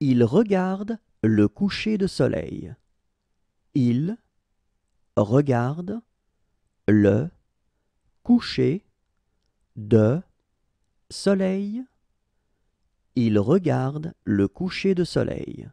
Il regarde le coucher de soleil. Il regarde le coucher de soleil. Il regarde le coucher de soleil.